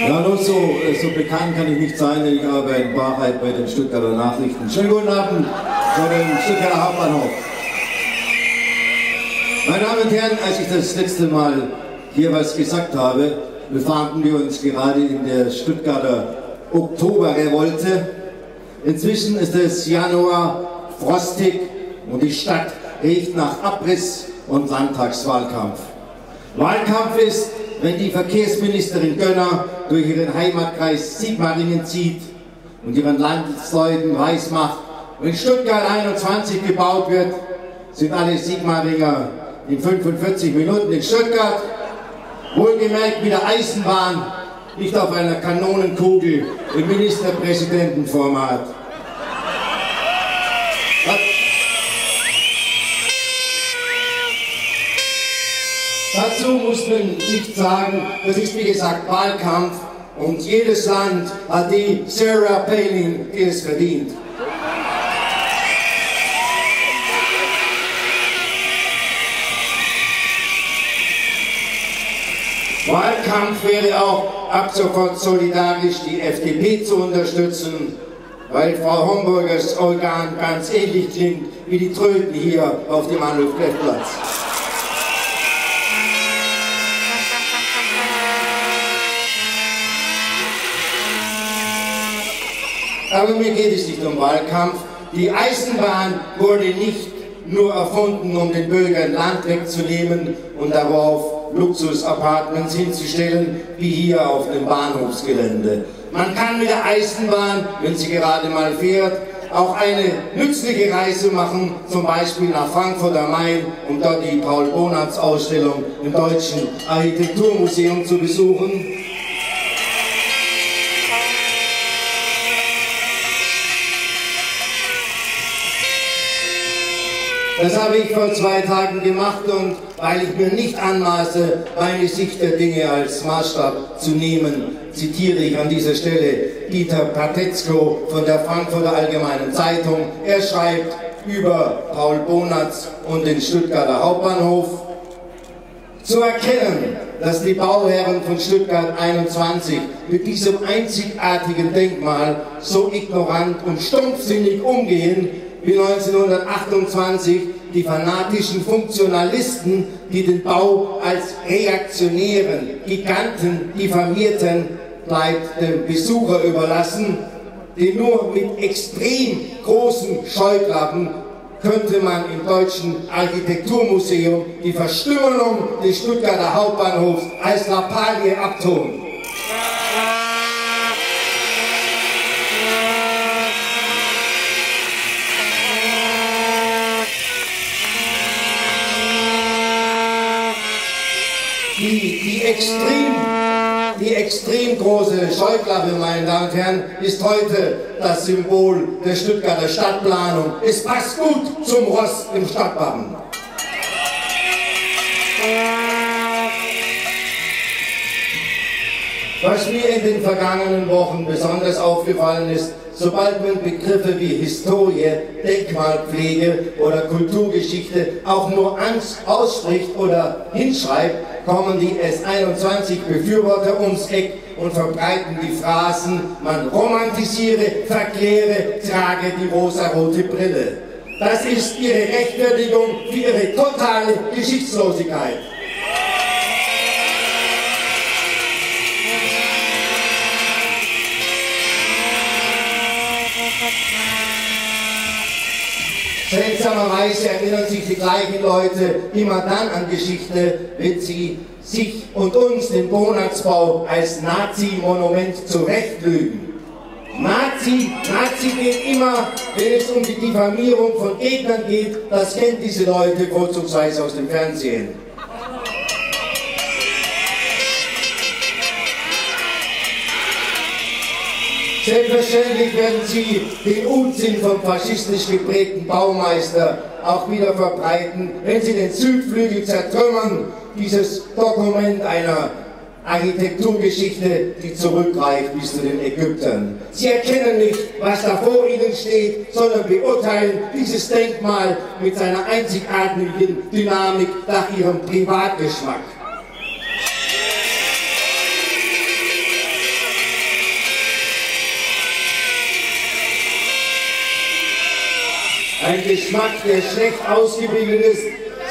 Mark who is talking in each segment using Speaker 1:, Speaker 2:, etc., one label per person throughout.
Speaker 1: Ja, nur so, äh, so bekannt kann ich nicht sein, denn ich arbeite in Wahrheit bei den Stuttgarter Nachrichten. Schönen guten Abend vor dem Stuttgarter Hauptbahnhof. Meine Damen und Herren, als ich das letzte Mal hier was gesagt habe, befanden wir uns gerade in der Stuttgarter Oktoberrevolte. Inzwischen ist es Januar, frostig und die Stadt riecht nach Abriss und Landtagswahlkampf. Wahlkampf ist, wenn die Verkehrsministerin Gönner durch ihren Heimatkreis Sigmaringen zieht und ihren Landsleuten weismacht, wenn Stuttgart 21 gebaut wird, sind alle Sigmaringer in 45 Minuten in Stuttgart, wohlgemerkt mit der Eisenbahn, nicht auf einer Kanonenkugel im Ministerpräsidentenformat. Dazu muss man nicht sagen, das ist wie gesagt Wahlkampf und jedes Land hat die Sarah Palin, die es verdient. Wahlkampf wäre auch ab sofort solidarisch die FDP zu unterstützen, weil Frau Homburgers Organ ganz ähnlich klingt wie die Tröten hier auf dem Anrufplatz. Aber mir geht es nicht um Wahlkampf. Die Eisenbahn wurde nicht nur erfunden, um den Bürgern Land wegzunehmen und darauf Luxus-Apartments hinzustellen, wie hier auf dem Bahnhofsgelände. Man kann mit der Eisenbahn, wenn sie gerade mal fährt, auch eine nützliche Reise machen, zum Beispiel nach Frankfurt am Main, um dort die Paul-Bonatz-Ausstellung im Deutschen Architekturmuseum zu besuchen. Das habe ich vor zwei Tagen gemacht und weil ich mir nicht anmaße, meine Sicht der Dinge als Maßstab zu nehmen, zitiere ich an dieser Stelle Dieter Patetzko von der Frankfurter Allgemeinen Zeitung. Er schreibt über Paul Bonatz und den Stuttgarter Hauptbahnhof. Zu erkennen, dass die Bauherren von Stuttgart 21 mit diesem einzigartigen Denkmal so ignorant und stumpfsinnig umgehen, wie 1928 die fanatischen Funktionalisten, die den Bau als reaktionären Giganten diffamierten, bleibt dem Besucher überlassen, die nur mit extrem großen Scheuklappen könnte man im Deutschen Architekturmuseum die Verstümmelung des Stuttgarter Hauptbahnhofs als Lappalie abtun. Die, die extrem die extrem große Scheuklappe, meine Damen und Herren, ist heute das Symbol der Stuttgarter Stadtplanung. Es passt gut zum Ross im Stadtwappen. Was mir in den vergangenen Wochen besonders aufgefallen ist, sobald man Begriffe wie Historie, Denkmalpflege oder Kulturgeschichte auch nur ausspricht oder hinschreibt, kommen die S21-Befürworter ums Eck und verbreiten die Phrasen, man romantisiere, verkläre, trage die rosarote Brille. Das ist ihre Rechtfertigung für ihre totale Geschichtslosigkeit. Seltsamerweise erinnern sich die gleichen Leute immer dann an Geschichte, wenn sie sich und uns den Bonatzbau als Nazi-Monument zurechtlügen. Nazi, Nazi geht immer, wenn es um die Diffamierung von Gegnern geht, das kennt diese Leute vorzugsweise aus dem Fernsehen. Selbstverständlich werden Sie den Unsinn vom faschistisch geprägten Baumeister auch wieder verbreiten, wenn Sie den Südflügel zertrümmern, dieses Dokument einer Architekturgeschichte, die zurückreicht bis zu den Ägyptern. Sie erkennen nicht, was da vor Ihnen steht, sondern beurteilen dieses Denkmal mit seiner einzigartigen Dynamik nach Ihrem Privatgeschmack. Ein Geschmack, der schlecht ausgebildet ist,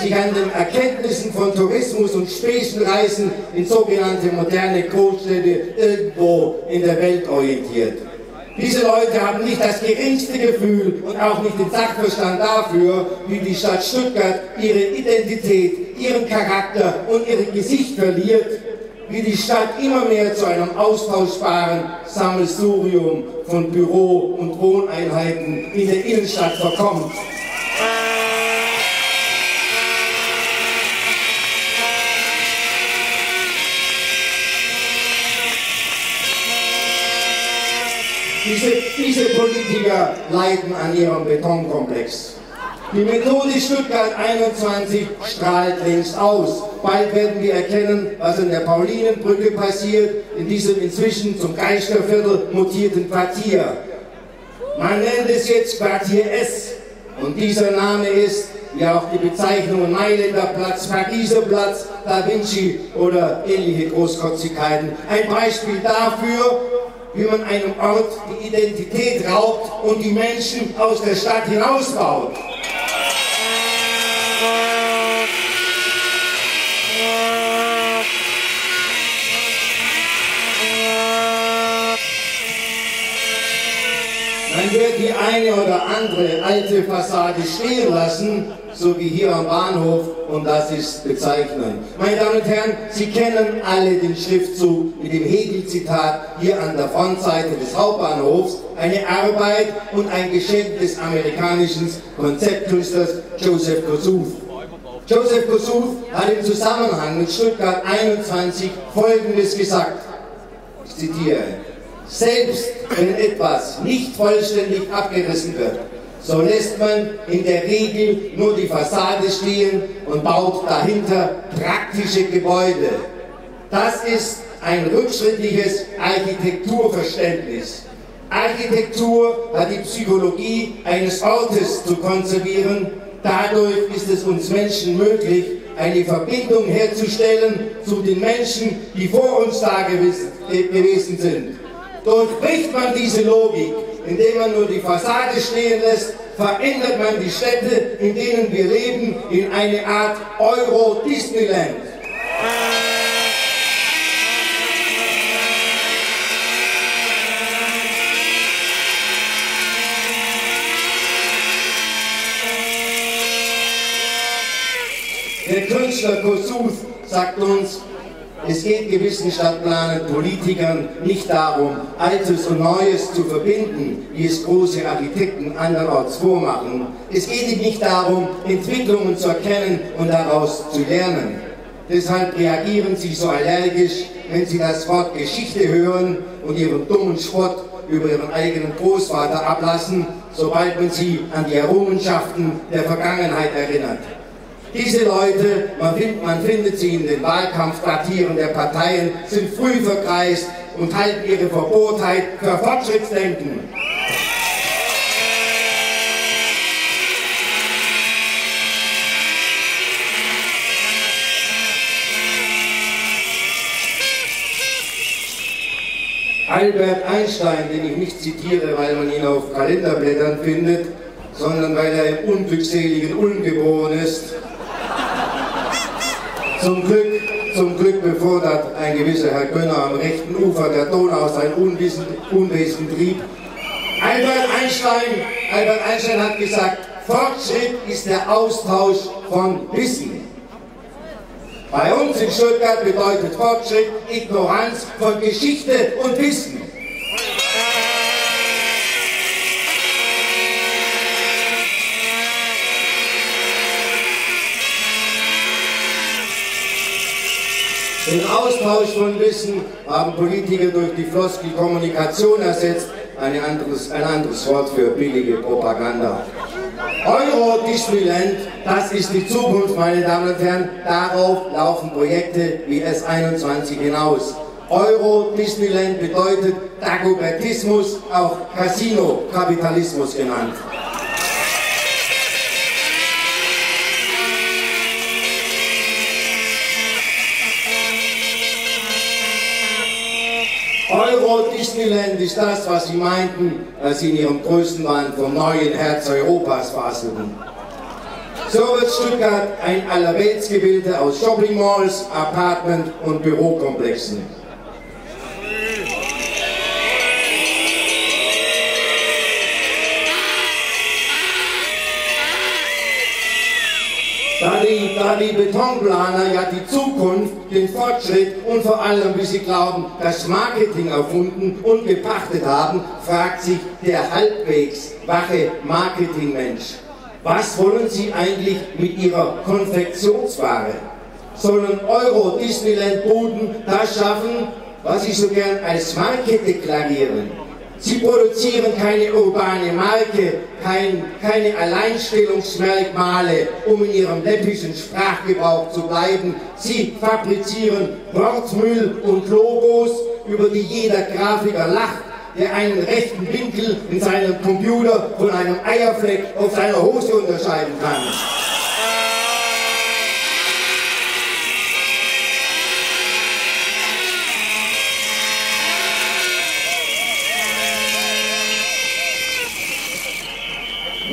Speaker 1: sich an den Erkenntnissen von Tourismus und Spesenreisen in sogenannte moderne Großstädte irgendwo in der Welt orientiert. Diese Leute haben nicht das geringste Gefühl und auch nicht den Sachverstand dafür, wie die Stadt Stuttgart ihre Identität, ihren Charakter und ihr Gesicht verliert, wie die Stadt immer mehr zu einem austauschbaren Sammelsurium von Büro- und Wohneinheiten in der Innenstadt verkommt. Diese, diese Politiker leiden an ihrem Betonkomplex. Die Methode Stuttgart 21 strahlt längst aus. Bald werden wir erkennen, was an der Paulinenbrücke passiert, in diesem inzwischen zum Geisterviertel mutierten Quartier. Man nennt es jetzt Quartier S. Und dieser Name ist, wie auch die Bezeichnungen Mailänder Platz, Pariser Platz, Da Vinci oder ähnliche Großkotzigkeiten, ein Beispiel dafür, wie man einem Ort die Identität raubt und die Menschen aus der Stadt hinausbaut. Man wird die eine oder andere alte Fassade stehen lassen, so wie hier am Bahnhof, und das ist bezeichnend. Meine Damen und Herren, Sie kennen alle den Schriftzug mit dem Hegel-Zitat hier an der Frontseite des Hauptbahnhofs, eine Arbeit und ein Geschenk des amerikanischen Konzeptkünstlers Joseph Kosuth. Joseph Kosuth hat im Zusammenhang mit Stuttgart 21 Folgendes gesagt. Ich zitiere. Selbst wenn etwas nicht vollständig abgerissen wird, so lässt man in der Regel nur die Fassade stehen und baut dahinter praktische Gebäude. Das ist ein rückschrittliches Architekturverständnis. Architektur hat die Psychologie eines Ortes zu konservieren. Dadurch ist es uns Menschen möglich, eine Verbindung herzustellen zu den Menschen, die vor uns da gewesen sind. Durchbricht man diese Logik, indem man nur die Fassade stehen lässt, verändert man die Städte, in denen wir leben, in eine Art Euro-Disneyland. Der Künstler Kosuth sagt uns, es geht gewissen Stadtplanern, Politikern nicht darum, Altes und Neues zu verbinden, wie es große Architekten anderorts vormachen. Es geht ihnen nicht darum, Entwicklungen zu erkennen und daraus zu lernen. Deshalb reagieren sie so allergisch, wenn sie das Wort Geschichte hören und ihren dummen Spott über ihren eigenen Großvater ablassen, sobald man sie an die Errungenschaften der Vergangenheit erinnert. Diese Leute, man, find, man findet sie in den Wahlkampfquartieren der Parteien, sind früh verkreist und halten ihre Verbotheit für Fortschrittsdenken. Albert Einstein, den ich nicht zitiere, weil man ihn auf Kalenderblättern findet, sondern weil er im unglückseligen Ulm geboren ist, zum Glück, zum Glück befordert ein gewisser Herr Gönner am rechten Ufer der Donau sein Unwesen, Unwesen trieb. Albert Einstein, Albert Einstein hat gesagt, Fortschritt ist der Austausch von Wissen. Bei uns in Stuttgart bedeutet Fortschritt Ignoranz von Geschichte und Wissen. Den Austausch von Wissen haben Politiker durch die Floskel Kommunikation ersetzt, ein anderes, ein anderes Wort für billige Propaganda. Euro Disneyland, das ist die Zukunft, meine Damen und Herren. Darauf laufen Projekte wie S21 hinaus. Euro Disneyland bedeutet Dagobertismus, auch Casino-Kapitalismus genannt. Euro Disneyland ist das, was sie meinten, als sie in ihrem größten Wand vom neuen Herz Europas faselten. So wird Stuttgart ein Allerweltsgebilde aus Shopping Malls, Apartment- und Bürokomplexen. Da die, Betonplaner ja die Zukunft, den Fortschritt und vor allem, wie sie glauben, das Marketing erfunden und gepachtet haben, fragt sich der halbwegs wache Marketingmensch. Was wollen Sie eigentlich mit Ihrer Konfektionsware? Sollen Euro Disneyland Buden das schaffen, was Sie so gern als Marke deklarieren? Sie produzieren keine urbane Marke, kein, keine Alleinstellungsmerkmale, um in ihrem läppischen Sprachgebrauch zu bleiben. Sie fabrizieren Wortmüll und Logos, über die jeder Grafiker lacht, der einen rechten Winkel in seinem Computer von einem Eierfleck auf seiner Hose unterscheiden kann.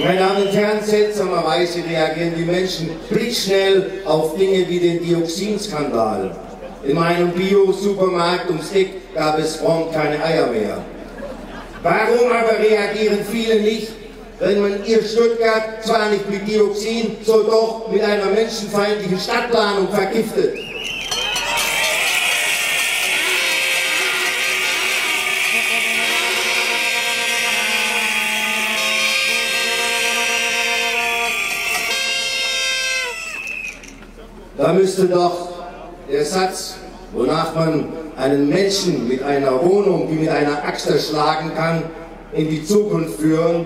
Speaker 1: Meine Damen und Herren, seltsamerweise reagieren die Menschen blitzschnell auf Dinge wie den Dioxinskandal. In meinem Bio-Supermarkt ums Eck gab es prompt keine Eier mehr. Warum aber reagieren viele nicht, wenn man ihr Stuttgart zwar nicht mit Dioxin, so doch mit einer menschenfeindlichen Stadtplanung vergiftet? Da müsste doch der Satz, wonach man einen Menschen mit einer Wohnung wie mit einer Axt erschlagen kann, in die Zukunft führen,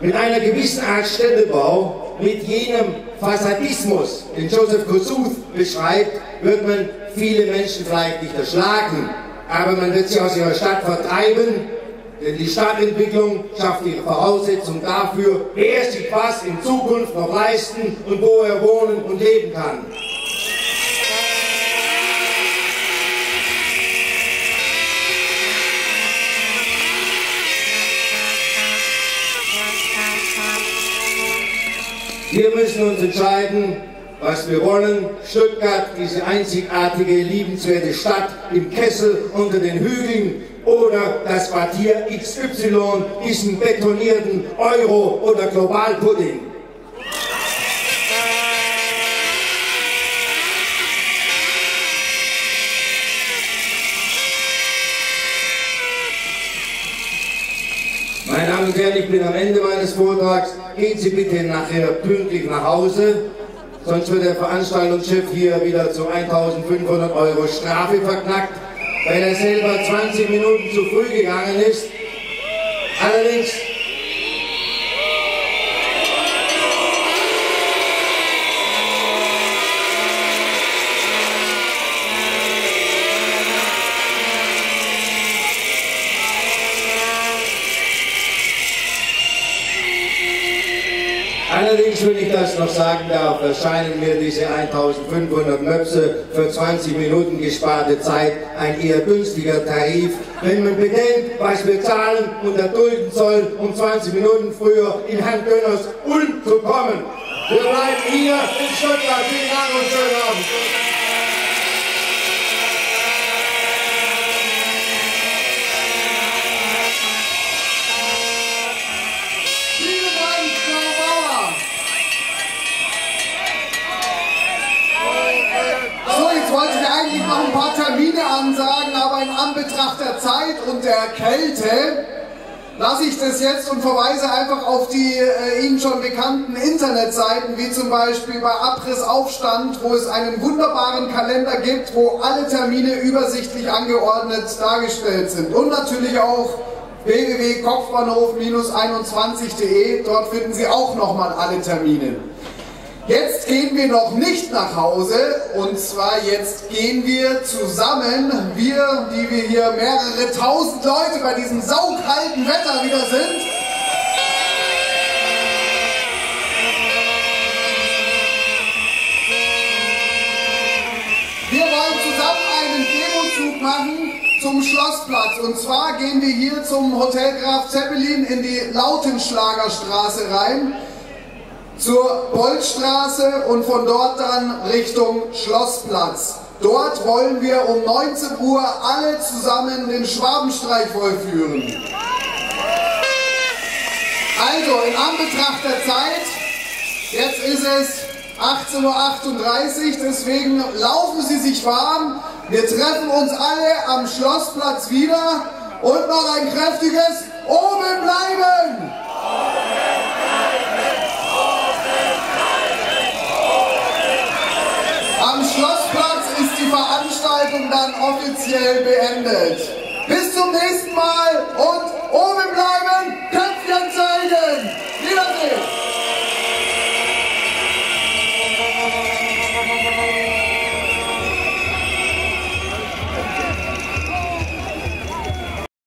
Speaker 1: mit einer gewissen Art Städtebau, mit jenem Fassadismus, den Joseph Kossuth beschreibt, wird man viele Menschen vielleicht nicht erschlagen, aber man wird sie aus ihrer Stadt vertreiben, denn die Stadtentwicklung schafft die Voraussetzung dafür, wer sich was in Zukunft noch leisten und wo er wohnen und leben kann. Wir müssen uns entscheiden, was wir wollen. Stuttgart, diese einzigartige, liebenswerte Stadt im Kessel unter den Hügeln oder das Quartier XY, diesen betonierten Euro- oder Globalpudding. Meine Damen und Herren, ich bin am Ende meines Vortrags. Gehen Sie bitte nachher pünktlich nach Hause, sonst wird der Veranstaltungschef hier wieder zu 1500 Euro Strafe verknackt, weil er selber 20 Minuten zu früh gegangen ist. Allerdings Allerdings, wenn ich das noch sagen darf, erscheinen mir diese 1500 Möpse für 20 Minuten gesparte Zeit ein eher günstiger Tarif, wenn man bedenkt, was wir zahlen und erdulden sollen, um 20 Minuten früher in Herrn Gönners Ulm zu kommen. Wir bleiben hier in Stuttgart. Vielen Dank und schönen Abend.
Speaker 2: Vielen Dank, Frau Bauer. So, jetzt wollte ich eigentlich noch ein paar Termine ansagen, aber in Anbetracht der Zeit und der Kälte lasse ich das jetzt und verweise einfach auf die äh, Ihnen schon bekannten Internetseiten, wie zum Beispiel bei Abrissaufstand, wo es einen wunderbaren Kalender gibt, wo alle Termine übersichtlich angeordnet dargestellt sind. Und natürlich auch www.kopfbahnhof-21.de, dort finden Sie auch nochmal alle Termine. Jetzt gehen wir noch nicht nach Hause und zwar jetzt gehen wir zusammen, wir, die wir hier mehrere tausend Leute bei diesem saukalten Wetter wieder sind. Wir wollen zusammen einen Demozug machen zum Schlossplatz. Und zwar gehen wir hier zum Hotel Graf Zeppelin in die Lautenschlagerstraße rein, zur Boltstraße und von dort dann Richtung Schlossplatz. Dort wollen wir um 19 Uhr alle zusammen den Schwabenstreich vollführen. Also, in Anbetracht der Zeit, jetzt ist es 18.38 Uhr, deswegen laufen Sie sich warm. Wir treffen uns alle am Schlossplatz wieder und noch ein kräftiges Oben bleiben! Veranstaltung dann offiziell beendet. Bis zum nächsten Mal und oben bleiben!